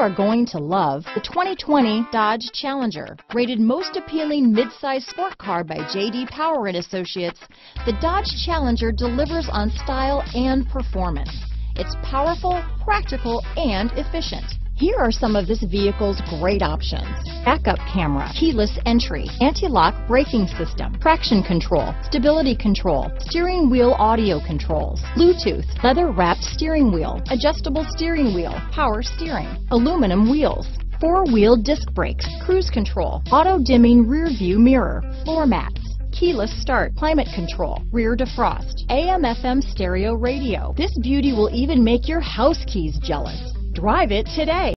are going to love the 2020 Dodge Challenger. Rated most appealing midsize sport car by J.D. Power and Associates, the Dodge Challenger delivers on style and performance. It's powerful, practical, and efficient. Here are some of this vehicle's great options. Backup camera, keyless entry, anti-lock braking system, traction control, stability control, steering wheel audio controls, Bluetooth, leather wrapped steering wheel, adjustable steering wheel, power steering, aluminum wheels, four-wheel disc brakes, cruise control, auto-dimming rear view mirror, floor mats, keyless start, climate control, rear defrost, AM FM stereo radio. This beauty will even make your house keys jealous. Drive it today.